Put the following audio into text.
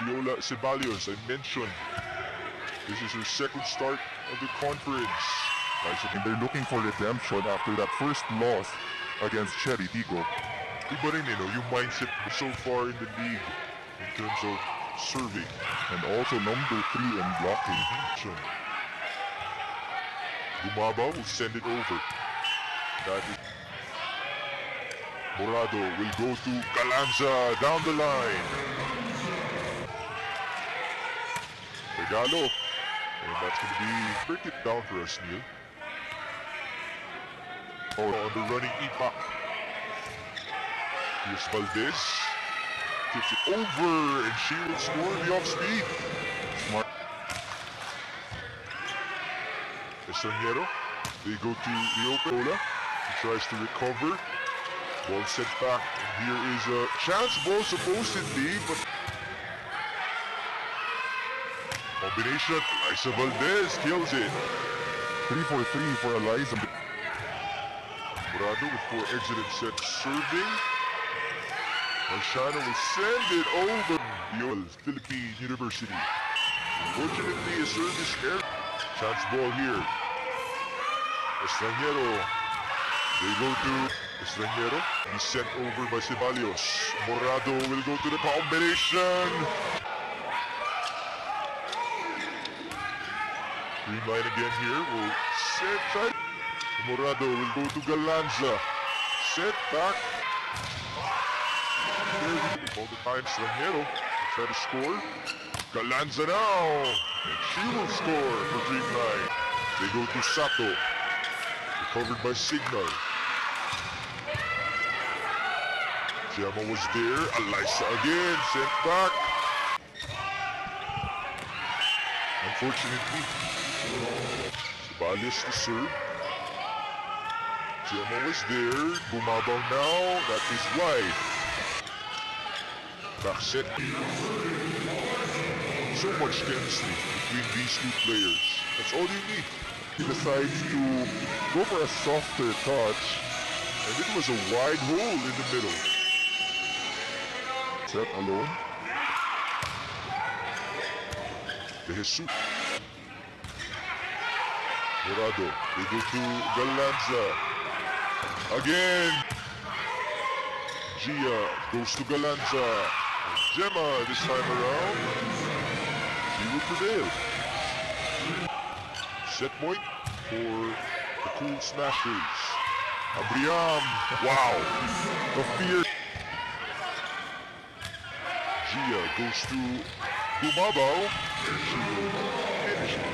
Fiola Ceballos, I mentioned. This is her second start of the conference. And they're looking for redemption after that first loss against Chery Tiggo. Iba eh, no? yung mindset so far in the league in terms of serving. And also number three in blocking. Gumabao will send it over. That is... Morado will go to Galanza down the line. Regalo. And that's going to be it down for us, Neil. Oh, on the running Ipak. Here's Valdez. Tips it over, and she will score the off speed. Smart. Estranjero. They go to Riola. He tries to recover. Ball set back. And here is a chance ball supposedly, but combination. Liza Valdez kills it. Three for three for Alyssa. Morado with four exit set serving. Marciano will send it over. Yol, Philippine University. Unfortunately, a service error. Chance ball here. Estranjero. They go to Estranjero. He's sent over by Ceballos. Morado will go to the combination. Creamline again here. Will set side. Morado will go to Galanza. Set back. All the time, Estranjero try to score. Galanza now. And she will score for Dream 9. They go to Sato. Recovered by Cignal. Jema was there. Alyssa again. Sent back. Unfortunately, Ceballos to serve. Jema is there. Gumabao now. That is wide. Back set. So much chemistry between these two players. That's all you need. He decides to go for a softer touch. And it was a wide hole in the middle. Set alone. De Jesus. Morado. They go to Galanza. Again. Jia goes to Galanza. Jema this time around. She will prevail. Set point for the Cool Smashers. Abriam. Wow. The fear. Jia goes to Gumabao. And she